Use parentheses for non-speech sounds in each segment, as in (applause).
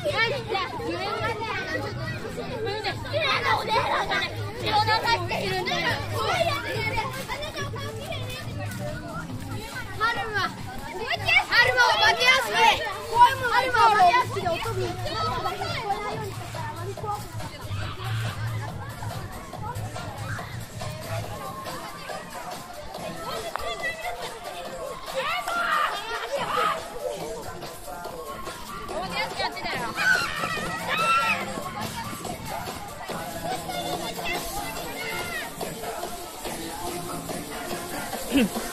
春馬を負けや Hmm. (laughs)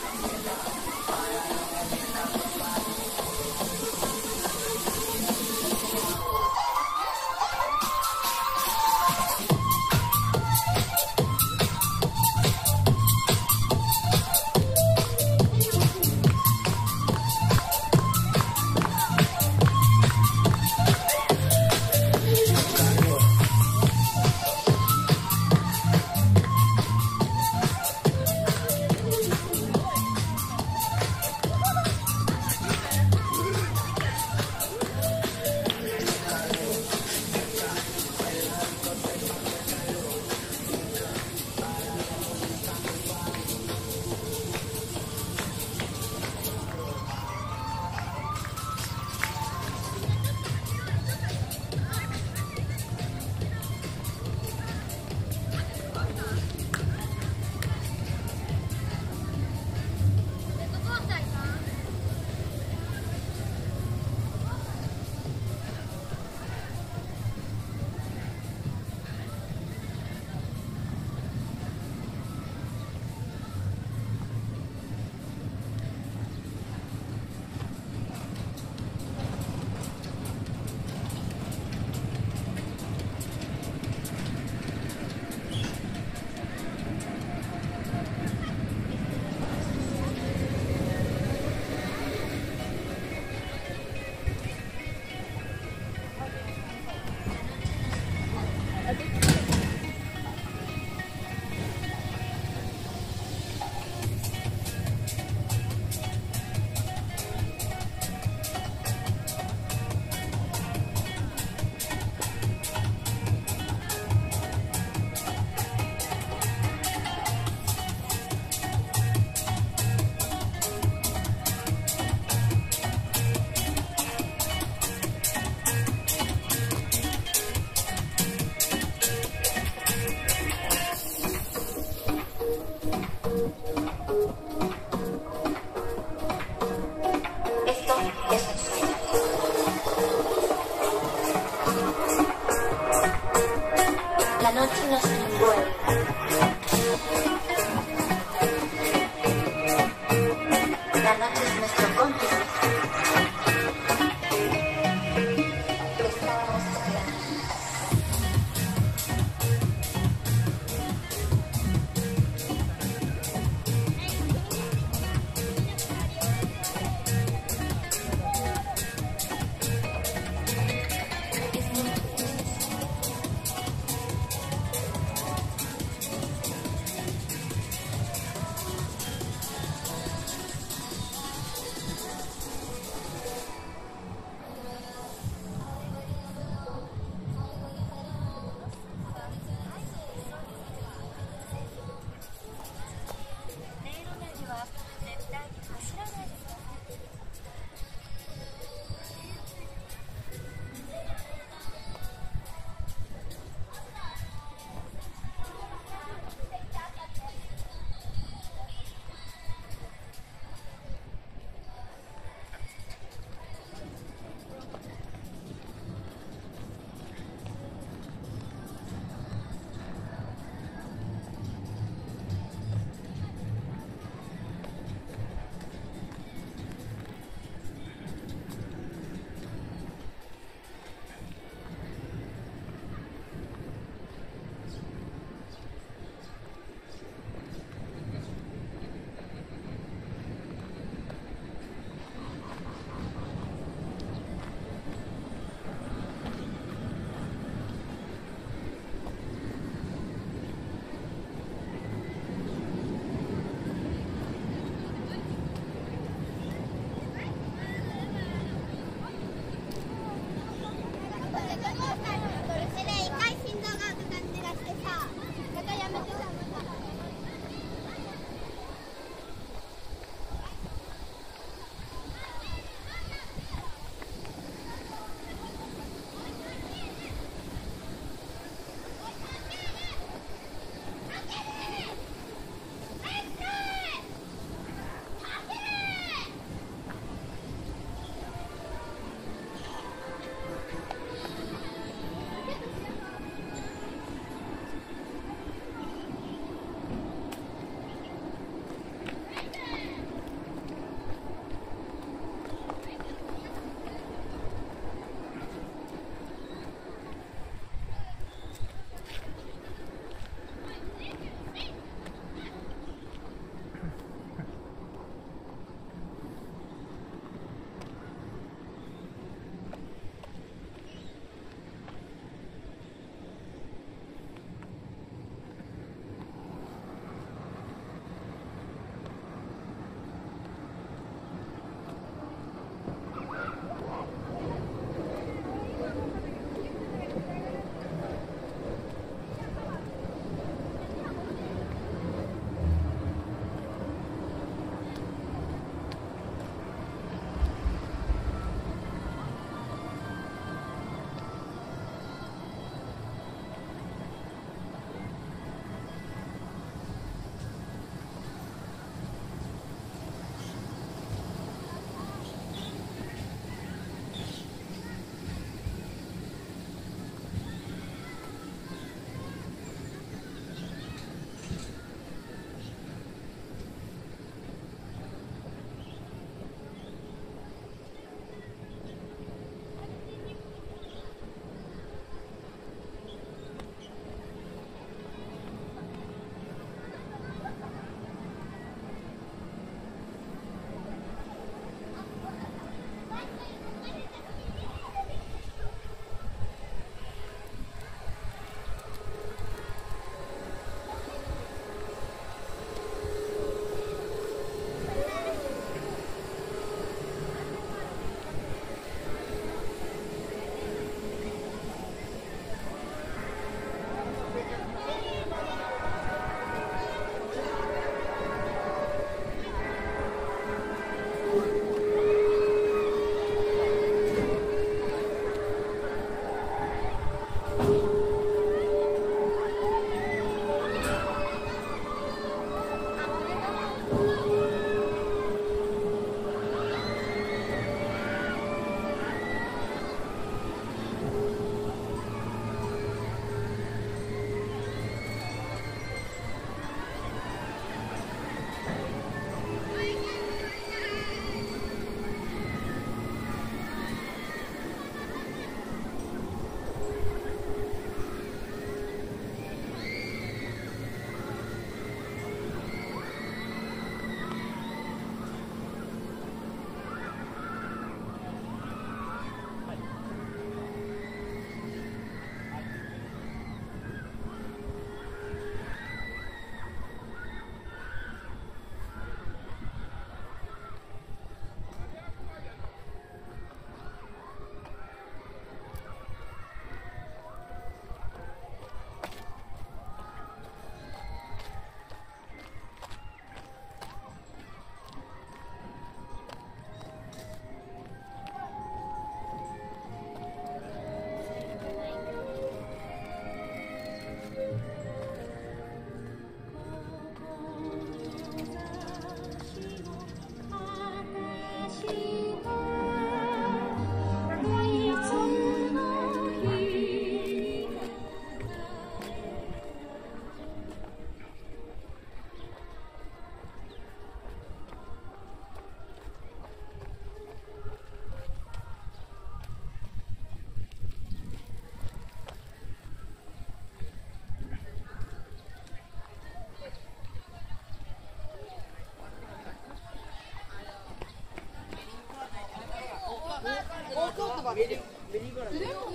メリーゴーランド